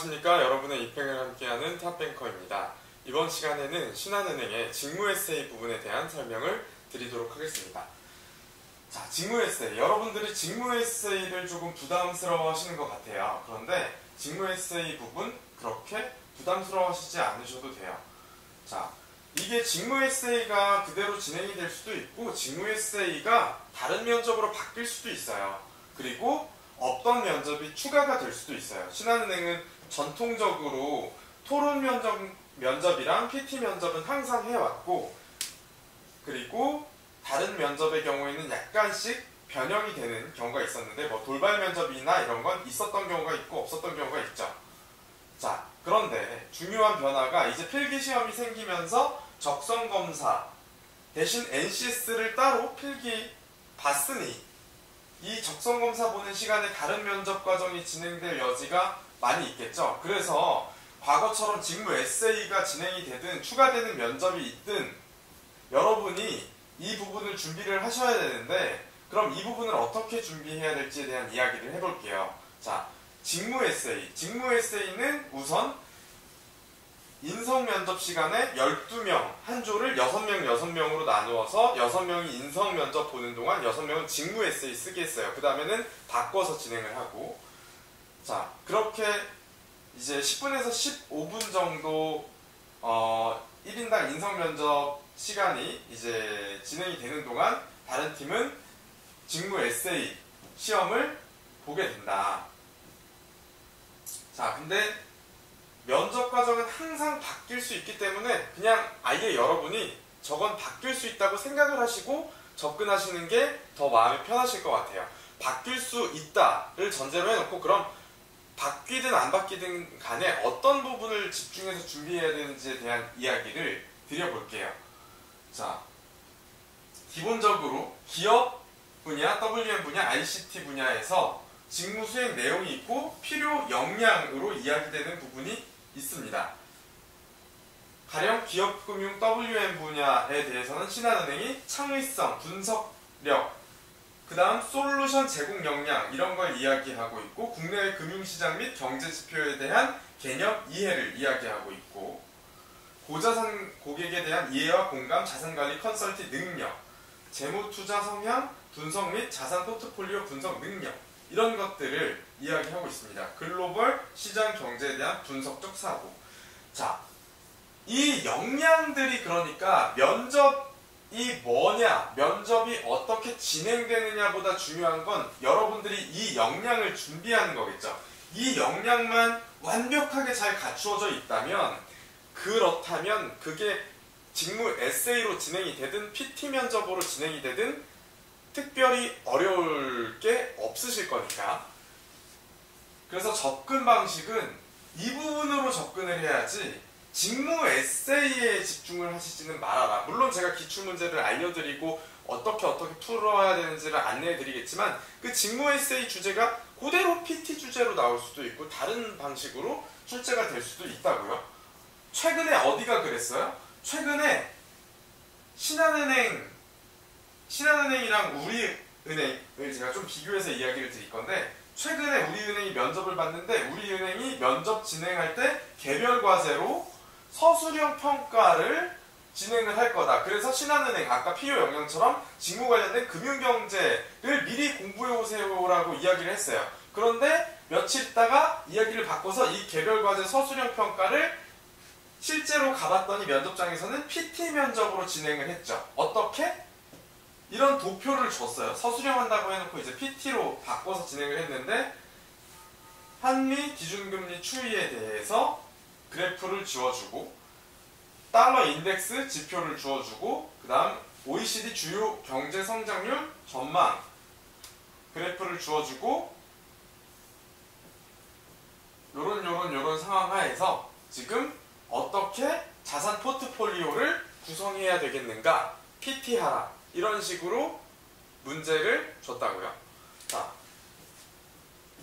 안녕하십니까 여러분의 입행을 함께하는 탑뱅커입니다. 이번 시간에는 신한은행의 직무 에세이 부분에 대한 설명을 드리도록 하겠습니다. 자, 직무 에세이. 여러분들이 직무 에세이를 조금 부담스러워 하시는 것 같아요. 그런데 직무 에세이 부분 그렇게 부담스러워 하시지 않으셔도 돼요. 자, 이게 직무 에세이가 그대로 진행이 될 수도 있고 직무 에세이가 다른 면접으로 바뀔 수도 있어요. 그리고 어떤 면접이 추가가 될 수도 있어요. 신한은행은 전통적으로 토론 면접, 면접이랑 PT 면접은 항상 해왔고, 그리고 다른 면접의 경우에는 약간씩 변형이 되는 경우가 있었는데, 뭐 돌발 면접이나 이런 건 있었던 경우가 있고 없었던 경우가 있죠. 자, 그런데 중요한 변화가 이제 필기 시험이 생기면서 적성 검사 대신 NCS를 따로 필기 봤으니 이 적성 검사 보는 시간에 다른 면접 과정이 진행될 여지가 많이 있겠죠. 그래서 과거처럼 직무 에세이가 진행이 되든 추가되는 면접이 있든 여러분이 이 부분을 준비를 하셔야 되는데 그럼 이 부분을 어떻게 준비해야 될지에 대한 이야기를 해볼게요. 자, 직무 에세이. 직무 에세이는 우선 인성 면접 시간에 12명, 한 조를 6명, 6명으로 나누어서 6명이 인성 면접 보는 동안 6명은 직무 에세이 쓰겠어요. 그 다음에는 바꿔서 진행을 하고 자, 그렇게 이제 10분에서 15분 정도 어, 1인당 인성 면접 시간이 이제 진행이 되는 동안 다른 팀은 직무 에세이 시험을 보게 된다. 자, 근데 면접 과정은 항상 바뀔 수 있기 때문에 그냥 아예 여러분이 저건 바뀔 수 있다고 생각을 하시고 접근하시는 게 더 마음이 편하실 것 같아요. 바뀔 수 있다를 전제로 해놓고 그럼 바뀌든 안 바뀌든 간에 어떤 부분을 집중해서 준비해야 되는지에 대한 이야기를 드려볼게요. 자, 기본적으로 기업 분야, WM 분야, ICT 분야에서 직무 수행 내용이 있고 필요 역량으로 이야기되는 부분이 있습니다. 가령 기업금융 WM 분야에 대해서는 신한은행이 창의성, 분석력, 그 다음 솔루션 제공 역량 이런 걸 이야기하고 있고 국내의 금융시장 및 경제지표에 대한 개념 이해를 이야기하고 있고 고자산 고객에 대한 이해와 공감, 자산관리 컨설팅 능력, 재무투자 성향, 분석 및 자산 포트폴리오 분석 능력 이런 것들을 이야기하고 있습니다. 글로벌 시장 경제에 대한 분석적 사고. 자, 이 역량들이 그러니까 면접 이 뭐냐, 면접이 어떻게 진행되느냐보다 중요한 건 여러분들이 이 역량을 준비하는 거겠죠. 이 역량만 완벽하게 잘 갖추어져 있다면 그렇다면 그게 직무 에세이로 진행이 되든 PT 면접으로 진행이 되든 특별히 어려울 게 없으실 거니까. 그래서 접근 방식은 이 부분으로 접근을 해야지 직무 에세이에 집중을 하시지는 말아라. 물론 제가 기출 문제를 알려드리고 어떻게 어떻게 풀어야 되는지를 안내해드리겠지만 그 직무 에세이 주제가 그대로 PT 주제로 나올 수도 있고 다른 방식으로 출제가 될 수도 있다고요. 최근에 어디가 그랬어요? 최근에 신한은행 신한은행이랑 우리은행을 제가 좀 비교해서 이야기를 드릴 건데 최근에 우리은행이 면접을 봤는데 우리은행이 면접 진행할 때 개별 과제로 서술형 평가를 진행을 할 거다. 그래서 신한은행 아까 필요 영역처럼 직무 관련된 금융경제를 미리 공부해 오세요라고 이야기를 했어요. 그런데 며칠 있다가 이야기를 바꿔서 이 개별 과제 서술형 평가를 실제로 가봤더니 면접장에서는 PT 면접으로 진행을 했죠. 어떻게? 이런 도표를 줬어요. 서술형 한다고 해놓고 이제 PT로 바꿔서 진행을 했는데 한미 기준금리 추이에 대해서 그래프를 지워주고 달러 인덱스 지표를 주어주고 그 다음 OECD 주요 경제 성장률 전망 그래프를 주어주고 요런 요런 요런 상황 하에서 지금 어떻게 자산 포트폴리오를 구성해야 되겠는가 PT하라 이런 식으로 문제를 줬다고요. 자,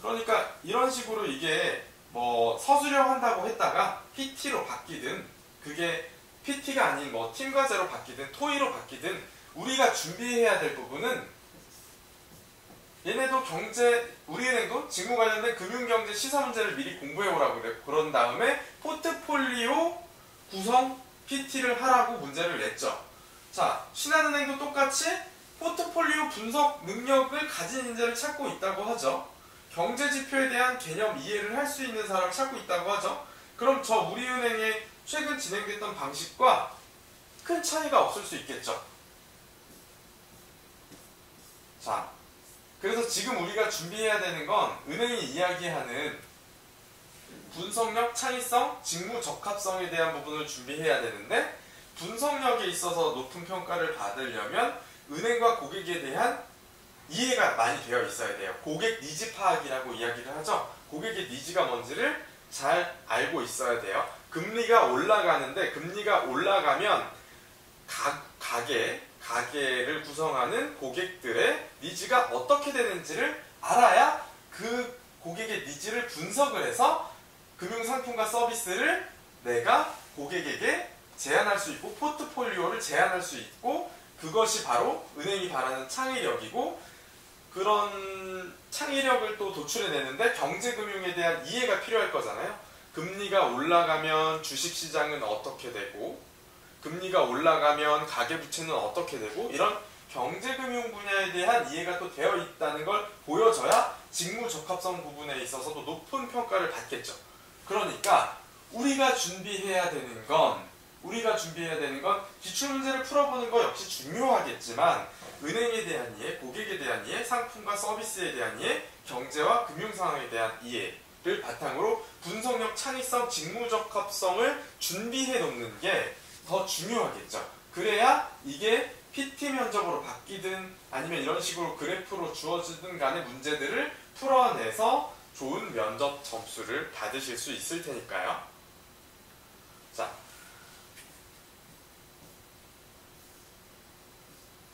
그러니까 이런 식으로 이게 뭐 서술형 한다고 했다가 PT로 바뀌든 그게 PT가 아닌 뭐 팀과제로 바뀌든 토의로 바뀌든 우리가 준비해야 될 부분은 얘네도 경제 우리은행도 직무 관련된 금융경제 시사 문제를 미리 공부해오라고 그런 다음에 포트폴리오 구성 PT를 하라고 문제를 냈죠. 자 신한은행도 똑같이 포트폴리오 분석 능력을 가진 인재를 찾고 있다고 하죠. 경제 지표에 대한 개념 이해를 할 수 있는 사람을 찾고 있다고 하죠. 그럼 저 우리은행의 최근 진행됐던 방식과 큰 차이가 없을 수 있겠죠. 자, 그래서 지금 우리가 준비해야 되는 건 은행이 이야기하는 분석력, 창의성, 직무 적합성에 대한 부분을 준비해야 되는데 분석력에 있어서 높은 평가를 받으려면 은행과 고객에 대한 이해가 많이 되어 있어야 돼요. 고객 니즈 파악이라고 이야기를 하죠. 고객의 니즈가 뭔지를 잘 알고 있어야 돼요. 금리가 올라가는데 금리가 올라가면 가, 가게, 가게를 구성하는 고객들의 needs가 어떻게 되는지를 알아야 그 고객의 needs를 분석을 해서 금융 상품과 서비스를 내가 고객에게 제안할 수 있고 포트폴리오를 제안할 수 있고 그것이 바로 은행이 바라는 창의력이고 그런 창의력을 또 도출해내는데 경제금융에 대한 이해가 필요할 거잖아요. 금리가 올라가면 주식시장은 어떻게 되고 금리가 올라가면 가계부채는 어떻게 되고 이런 경제금융 분야에 대한 이해가 또 되어 있다는 걸 보여줘야 직무 적합성 부분에 있어서도 높은 평가를 받겠죠. 그러니까 우리가 준비해야 되는 건 우리가 준비해야 되는 건 기출문제를 풀어보는 거 역시 중요하겠지만 은행에 대한 이해, 고객에 대한 이해, 상품과 서비스에 대한 이해, 경제와 금융 상황에 대한 이해를 바탕으로 분석력, 창의성, 직무적합성을 준비해 놓는 게 더 중요하겠죠. 그래야 이게 PT 면접으로 바뀌든 아니면 이런 식으로 그래프로 주어지든 간의 문제들을 풀어내서 좋은 면접 점수를 받으실 수 있을 테니까요. 자,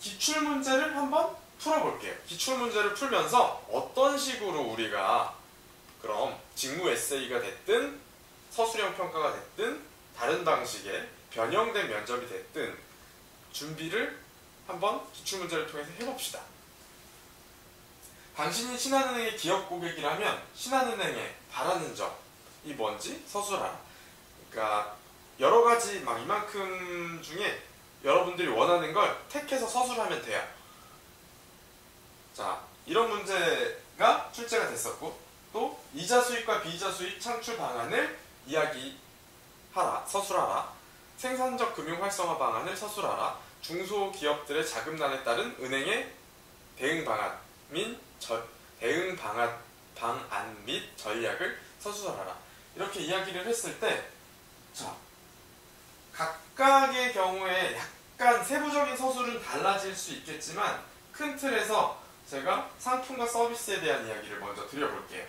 기출 문제를 한번 풀어볼게요. 기출 문제를 풀면서 어떤 식으로 우리가 그럼 직무 에세이가 됐든 서술형 평가가 됐든 다른 방식의 변형된 면접이 됐든 준비를 한번 기출 문제를 통해서 해봅시다. 당신이 신한은행의 기업 고객이라면 신한은행에 바라는 점이 뭔지 서술하라. 그러니까 여러 가지 막 이만큼 중에 여러분들이 원하는 걸 택해서 서술하면 돼요. 자, 이런 문제가 출제가 됐었고 또 이자 수익과 비이자 수익 창출 방안을 이야기하라, 서술하라. 생산적 금융 활성화 방안을 서술하라. 중소기업들의 자금난에 따른 은행의 대응 방안 및 저, 대응 방안, 방안 및 전략을 서술하라. 이렇게 이야기를 했을 때, 자, 각 각의 경우에 약간 세부적인 서술은 달라질 수 있겠지만 큰 틀에서 제가 상품과 서비스에 대한 이야기를 먼저 드려볼게요.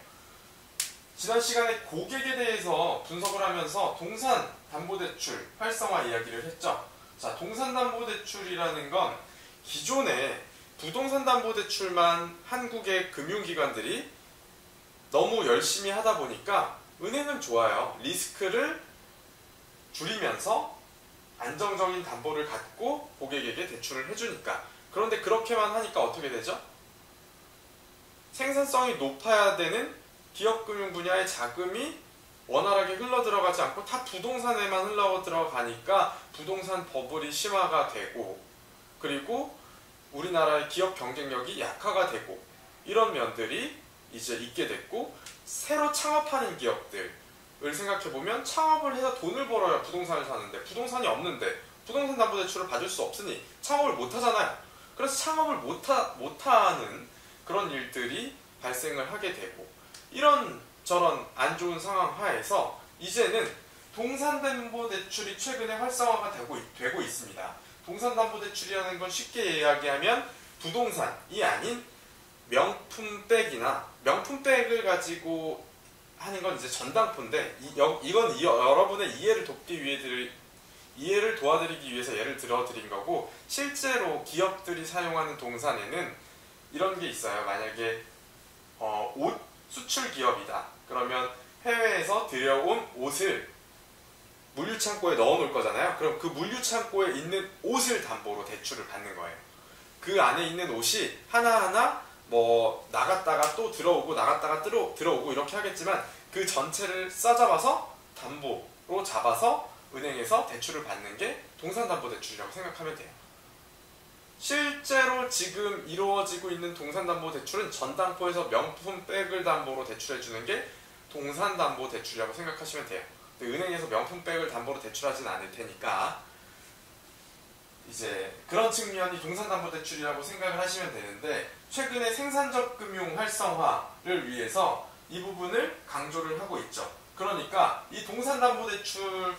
지난 시간에 고객에 대해서 분석을 하면서 동산 담보대출 활성화 이야기를 했죠. 자, 동산 담보대출이라는 건 기존에 부동산 담보대출만 한국의 금융기관들이 너무 열심히 하다 보니까 은행은 좋아요. 리스크를 줄이면서 안정적인 담보를 갖고 고객에게 대출을 해주니까. 그런데 그렇게만 하니까 어떻게 되죠? 생산성이 높아야 되는 기업금융 분야의 자금이 원활하게 흘러 들어가지 않고 다 부동산에만 흘러 들어가니까 부동산 버블이 심화가 되고 그리고 우리나라의 기업 경쟁력이 약화가 되고 이런 면들이 이제 있게 됐고 새로 창업하는 기업들 을 생각해 보면 창업을 해서 돈을 벌어야 부동산을 사는데 부동산이 없는데 부동산 담보대출을 받을 수 없으니 창업을 못 하잖아요. 그래서 창업을 못하, 못하는 그런 일들이 발생을 하게 되고 이런 저런 안 좋은 상황 하에서 이제는 동산담보대출이 최근에 활성화가 되고, 되고 있습니다. 동산담보대출이라는 건 쉽게 이야기하면 부동산이 아닌 명품백이나 명품백을 가지고 하는 건 이제 전당포인데 이, 건 여러분의 이해를 돕기 위해 들, 이해를 도와드리기 위해서 예를 들어 드린 거고 실제로 기업들이 사용하는 동산에는 이런 게 있어요. 만약에 어, 옷 수출 기업이다. 그러면 해외에서 들여온 옷을 물류 창고에 넣어 놓을 거잖아요. 그럼 그 물류 창고에 있는 옷을 담보로 대출을 받는 거예요. 그 안에 있는 옷이 하나하나 뭐 나갔다가 또 들어오고 나갔다가 들어, 들어오고 이렇게 하겠지만 그 전체를 싸잡아서 담보로 잡아서 은행에서 대출을 받는 게 동산담보대출이라고 생각하면 돼요. 실제로 지금 이루어지고 있는 동산담보대출은 전당포에서 명품 백을 담보로 대출해주는 게 동산담보대출이라고 생각하시면 돼요. 은행에서 명품 백을 담보로 대출하진 않을 테니까 이제 그런 측면이 동산담보대출이라고 생각을 하시면 되는데 최근에 생산적 금융 활성화를 위해서 이 부분을 강조를 하고 있죠. 그러니까 이 동산담보대출에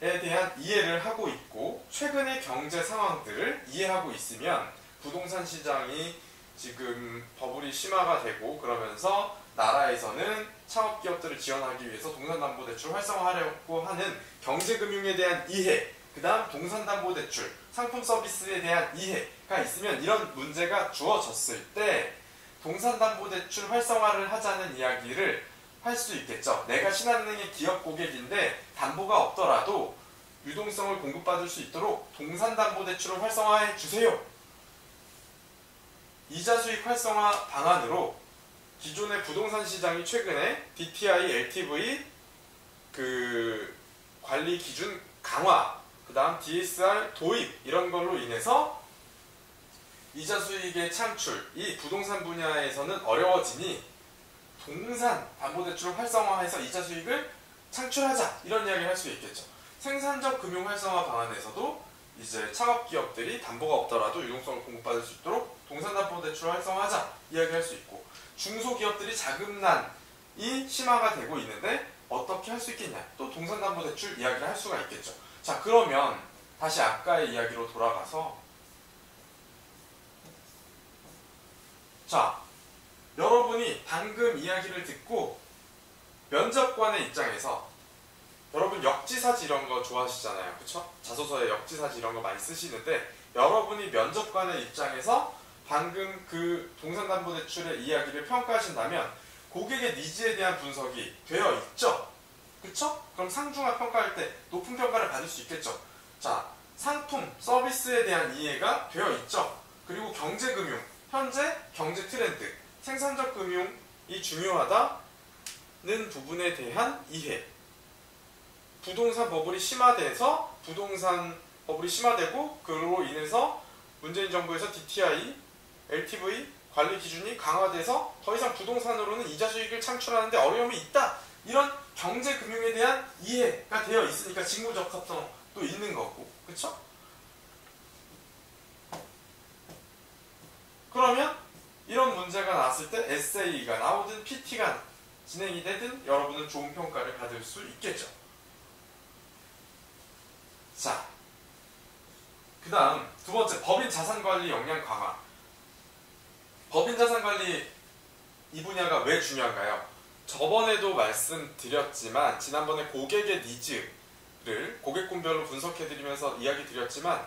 대한 이해를 하고 있고 최근의 경제 상황들을 이해하고 있으면 부동산 시장이 지금 버블이 심화가 되고 그러면서 나라에서는 창업 기업들을 지원하기 위해서 동산담보대출 활성화하려고 하는 경제금융에 대한 이해 그 다음 동산담보대출, 상품 서비스에 대한 이해가 있으면 이런 문제가 주어졌을 때 동산담보대출 활성화를 하자는 이야기를 할 수 있겠죠. 내가 신한은행의 기업 고객인데 담보가 없더라도 유동성을 공급받을 수 있도록 동산담보대출을 활성화해 주세요. 이자 수익 활성화 방안으로 기존의 부동산 시장이 최근에 DTI, LTV 그 관리 기준 강화 그 다음 DSR 도입 이런 걸로 인해서 이자 수익의 창출 이 부동산 분야에서는 어려워지니 동산 담보대출을 활성화해서 이자 수익을 창출하자 이런 이야기를 할 수 있겠죠. 생산적 금융 활성화 방안에서도 이제 창업 기업들이 담보가 없더라도 유동성을 공급받을 수 있도록 동산 담보대출을 활성화하자 이야기할 수 있고 중소기업들이 자금난이 심화가 되고 있는데 어떻게 할 수 있겠냐 또 동산 담보대출 이야기를 할 수가 있겠죠. 자 그러면 다시 아까의 이야기로 돌아가서 자 여러분이 방금 이야기를 듣고 면접관의 입장에서 여러분 역지사지 이런 거 좋아하시잖아요 그쵸? 자소서에 역지사지 이런 거 많이 쓰시는데 여러분이 면접관의 입장에서 방금 그 동산담보 대출의 이야기를 평가하신다면 고객의 니즈에 대한 분석이 되어 있죠? 그쵸? 그럼 상중하 평가할 때 높은 평가를 받을 수 있겠죠. 자, 상품, 서비스에 대한 이해가 되어 있죠. 그리고 경제금융, 현재 경제 트렌드, 생산적 금융이 중요하다는 부분에 대한 이해. 부동산 버블이 심화돼서 부동산 버블이 심화되고 그로 인해서 문재인 정부에서 DTI, LTV 관리 기준이 강화돼서 더 이상 부동산으로는 이자 수익을 창출하는데 어려움이 있다. 이런 경제 금융에 대한 이해가 되어 있으니까 직무 적합성도 있는 거고. 그렇죠? 그러면 이런 문제가 나왔을 때 에세이가 나오든 PT가 진행이 되든 여러분은 좋은 평가를 받을 수 있겠죠. 자, 그 다음 두 번째 법인 자산관리 역량 강화. 법인 자산관리 이 분야가 왜 중요한가요? 저번에도 말씀드렸지만 지난번에 고객의 needs를 고객군별로 분석해드리면서 이야기 드렸지만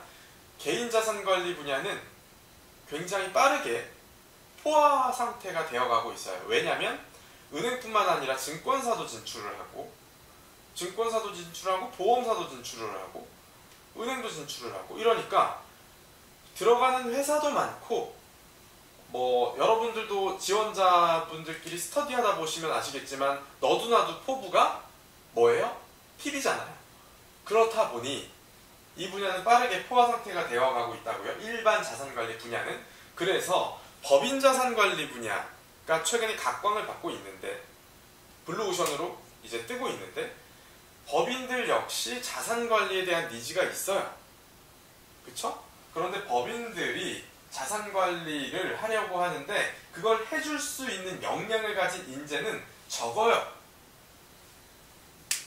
개인 자산 관리 분야는 굉장히 빠르게 포화 상태가 되어가고 있어요. 왜냐하면 은행뿐만 아니라 증권사도 진출을 하고 증권사도 진출하고 보험사도 진출을 하고 은행도 진출을 하고 이러니까 들어가는 회사도 많고 뭐 여러분들도 지원자분들끼리 스터디하다 보시면 아시겠지만 너도나도 포부가 뭐예요? PB잖아요. 그렇다 보니 이 분야는 빠르게 포화 상태가 되어가고 있다고요. 일반 자산관리 분야는 그래서 법인 자산관리 분야가 최근에 각광을 받고 있는데 블루오션으로 이제 뜨고 있는데 법인들 역시 자산관리에 대한 needs가 있어요. 그쵸? 그런데 법인들이 자산 관리를 하려고 하는데 그걸 해줄 수 있는 역량을 가진 인재는 적어요.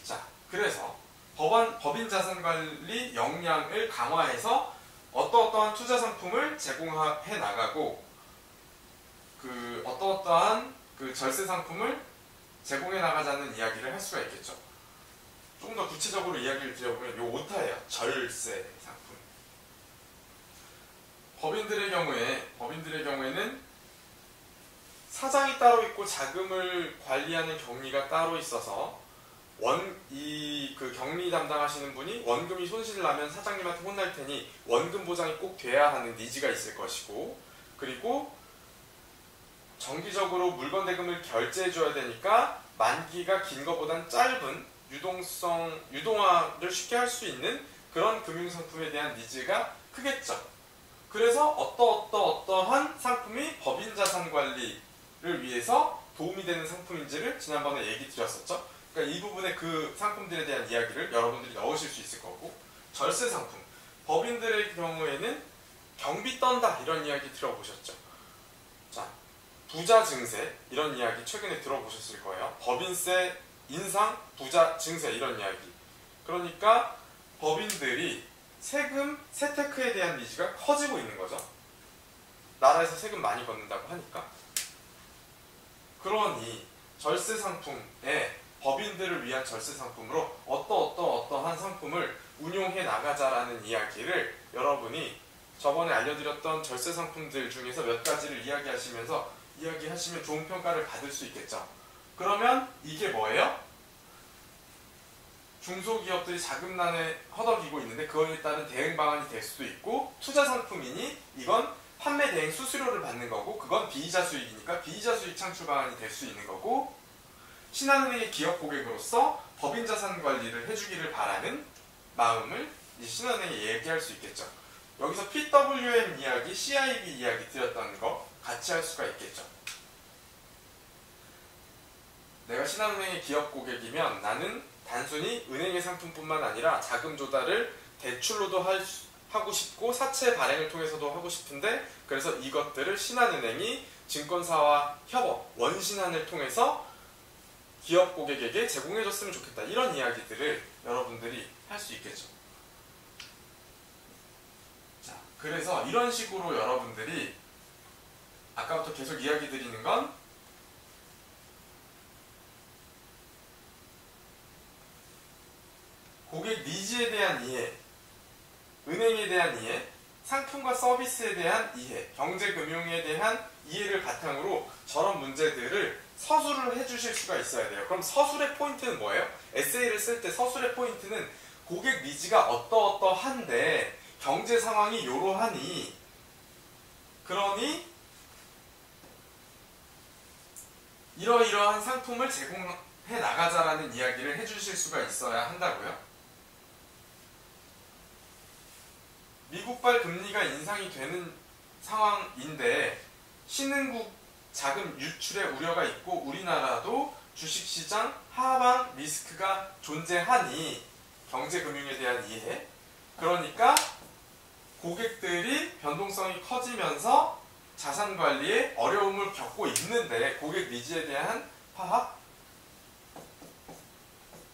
자, 그래서 법안, 법인 자산 관리 역량을 강화해서 어떠어떠한 투자 상품을 제공해 나가고 그 어떠어떠한 그 절세 상품을 제공해 나가자는 이야기를 할 수가 있겠죠. 조금 더 구체적으로 이야기를 드려보면 요 오타예요. 절세. 법인들의 경우에 법인들의 경우에는 사장이 따로 있고 자금을 관리하는 경리가 따로 있어서 원 이 그 경리 담당하시는 분이 원금이 손실 나면 사장님한테 혼날 테니 원금 보장이 꼭 돼야 하는 니즈가 있을 것이고 그리고 정기적으로 물건 대금을 결제해 줘야 되니까 만기가 긴 것보단 짧은 유동성 유동화를 쉽게 할 수 있는 그런 금융 상품에 대한 니즈가 크겠죠. 그래서 어떠 어떠 어떠한 상품이 법인 자산 관리를 위해서 도움이 되는 상품인지를 지난번에 얘기 드렸었죠. 그러니까 이 부분에 그 상품들에 대한 이야기를 여러분들이 넣으실 수 있을 거고 절세 상품 법인들의 경우에는 경비 떤다 이런 이야기 들어보셨죠. 자 부자 증세 이런 이야기 최근에 들어보셨을 거예요. 법인세 인상 부자 증세 이런 이야기. 그러니까 법인들이 세금 세테크에 대한 니즈가 커지고 있는 거죠. 나라에서 세금 많이 걷는다고 하니까. 그러니 절세 상품에 법인들을 위한 절세 상품으로 어떠 어떠 어떠한 상품을 운용해 나가자라는 이야기를 여러분이 저번에 알려드렸던 절세 상품들 중에서 몇 가지를 이야기하시면서 이야기하시면 좋은 평가를 받을 수 있겠죠. 그러면 이게 뭐예요? 중소기업들이 자금난에 허덕이고 있는데 그거에 따른 대응 방안이 될 수도 있고 투자 상품이니 이건 판매 대행 수수료를 받는 거고 그건 비이자 수익이니까 비이자 수익 창출 방안이 될 수 있는 거고 신한은행의 기업 고객으로서 법인 자산 관리를 해주기를 바라는 마음을 신한은행에 얘기할 수 있겠죠. 여기서 PWM 이야기, CIB 이야기 드렸던 거 같이 할 수가 있겠죠. 내가 신한은행의 기업 고객이면 나는 단순히 은행의 상품뿐만 아니라 자금 조달을 대출로도 할 수, 하고 싶고 사채 발행을 통해서도 하고 싶은데 그래서 이것들을 신한은행이 증권사와 협업, 원신한을 통해서 기업 고객에게 제공해줬으면 좋겠다. 이런 이야기들을 여러분들이 할 수 있겠죠. 자, 그래서 이런 식으로 여러분들이 아까부터 계속 이야기 드리는 건 고객 니즈에 대한 이해, 은행에 대한 이해, 상품과 서비스에 대한 이해, 경제금융에 대한 이해를 바탕으로 저런 문제들을 서술을 해주실 수가 있어야 돼요. 그럼 서술의 포인트는 뭐예요? 에세이를 쓸 때 서술의 포인트는 고객 니즈가 어떠어떠한데 경제 상황이 요러하니 그러니 이러이러한 상품을 제공해 나가자라는 이야기를 해주실 수가 있어야 한다고요. 미국발 금리가 인상이 되는 상황인데 신흥국 자금 유출의 우려가 있고 우리나라도 주식시장 하방 리스크가 존재하니 경제금융에 대한 이해. 그러니까 고객들이 변동성이 커지면서 자산 관리에 어려움을 겪고 있는데 고객 니즈에 대한 파악?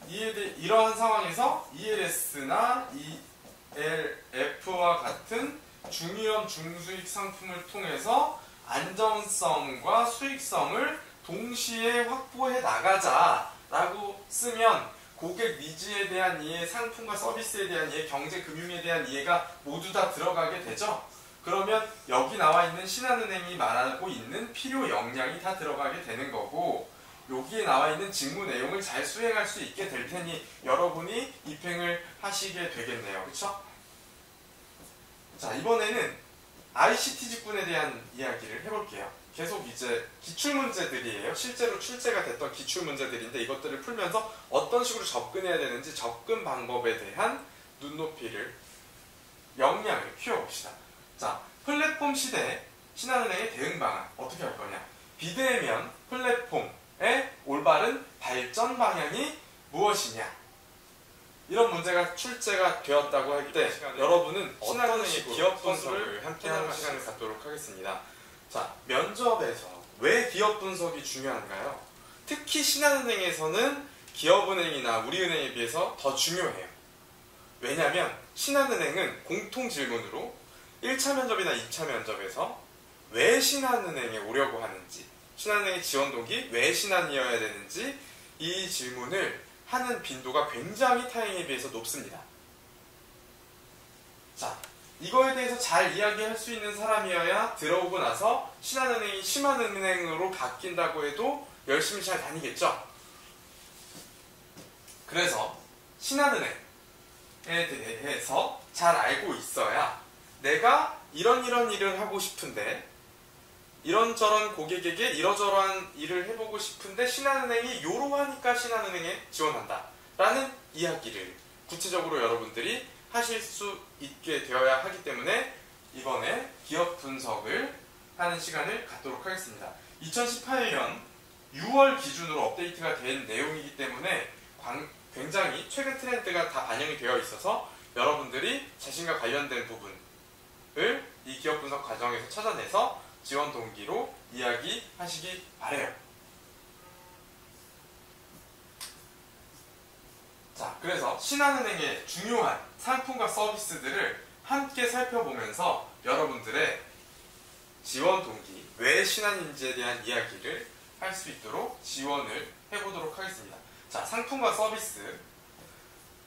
이에 대해 이러한 상황에서 ELS나 ELF와 같은 중위험 중수익 상품을 통해서 안정성과 수익성을 동시에 확보해 나가자라고 쓰면 고객 니즈에 대한 이해, 상품과 서비스에 대한 이해, 경제 금융에 대한 이해가 모두 다 들어가게 되죠. 그러면 여기 나와 있는 신한은행이 말하고 있는 필요 역량이 다 들어가게 되는 거고 여기에 나와 있는 직무 내용을 잘 수행할 수 있게 될 테니 여러분이 입행을 하시게 되겠네요. 그렇죠? 자 이번에는 ICT 직군에 대한 이야기를 해볼게요. 계속 이제 기출문제들이에요. 실제로 출제가 됐던 기출문제들인데 이것들을 풀면서 어떤 식으로 접근해야 되는지 접근 방법에 대한 눈높이를 역량을 키워봅시다. 자, 플랫폼 시대 신한은행의 대응 방안 어떻게 할 거냐? 비대면 플랫폼의 올바른 발전 방향이 무엇이냐? 이런 문제가 출제가 되었다고 할 때 여러분은 신한은행의 기업 분석을 함께하는 시간을 갖도록 하겠습니다. 자, 면접에서 왜 기업 분석이 중요한가요? 특히 신한은행에서는 기업은행이나 우리은행에 비해서 더 중요해요. 왜냐하면 신한은행은 공통 질문으로 1차 면접이나 2차 면접에서 왜 신한은행에 오려고 하는지, 신한은행의 지원 동기 왜 신한이어야 되는지 이 질문을 하는 빈도가 굉장히 타행에 비해서 높습니다. 자, 이거에 대해서 잘 이야기할 수 있는 사람이어야 들어오고 나서 신한은행이 심한은행으로 바뀐다고 해도 열심히 잘 다니겠죠? 그래서 신한은행에 대해서 잘 알고 있어야 내가 이런 이런 일을 하고 싶은데 이런저런 고객에게 이러저러한 일을 해보고 싶은데 신한은행이 요러하니까 신한은행에 지원한다. 라는 이야기를 구체적으로 여러분들이 하실 수 있게 되어야 하기 때문에 이번에 기업 분석을 하는 시간을 갖도록 하겠습니다. 2018년 6월 기준으로 업데이트가 된 내용이기 때문에 굉장히 최근 트렌드가 다 반영이 되어 있어서 여러분들이 자신과 관련된 부분을 이 기업 분석 과정에서 찾아내서 지원 동기로 이야기하시기 바래요. 자, 그래서 신한은행의 중요한 상품과 서비스들을 함께 살펴보면서 여러분들의 지원 동기, 왜 신한인지에 대한 이야기를 할 수 있도록 지원을 해보도록 하겠습니다. 자, 상품과 서비스.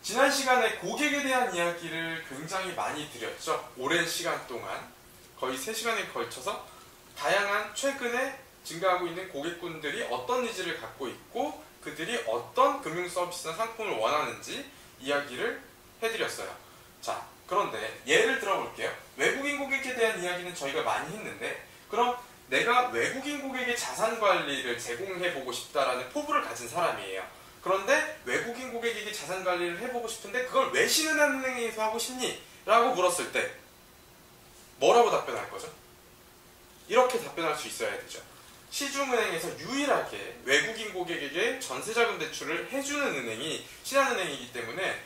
지난 시간에 고객에 대한 이야기를 굉장히 많이 드렸죠. 오랜 시간 동안 거의 3시간에 걸쳐서 다양한 최근에 증가하고 있는 고객군들이 어떤 needs를 갖고 있고 그들이 어떤 금융 서비스나 상품을 원하는지 이야기를 해드렸어요. 자, 그런데 예를 들어 볼게요. 외국인 고객에 대한 이야기는 저희가 많이 했는데 그럼 내가 외국인 고객의 자산 관리를 제공해 보고 싶다라는 포부를 가진 사람이에요. 그런데 외국인 고객에게 자산 관리를 해보고 싶은데 그걸 왜 신은행에서 하고 싶니? 라고 물었을 때 뭐라고 답변할 거죠? 이렇게 답변할 수 있어야 되죠. 시중은행에서 유일하게 외국인 고객에게 전세자금 대출을 해주는 은행이 신한은행이기 때문에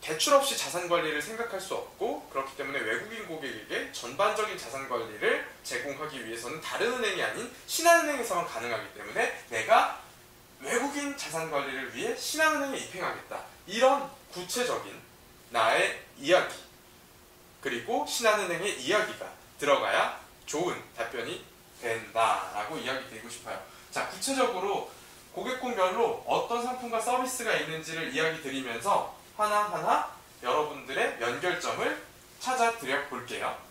대출 없이 자산 관리를 생각할 수 없고 그렇기 때문에 외국인 고객에게 전반적인 자산 관리를 제공하기 위해서는 다른 은행이 아닌 신한은행에서만 가능하기 때문에 내가 외국인 자산 관리를 위해 신한은행에 입행하겠다. 이런 구체적인 나의 이야기 그리고 신한은행의 이야기가 들어가야 좋은 답변이 된다라고 이야기 드리고 싶어요. 자, 구체적으로 고객군별로 어떤 상품과 서비스가 있는지를 이야기 드리면서 하나하나 여러분들의 연결점을 찾아 드려 볼게요.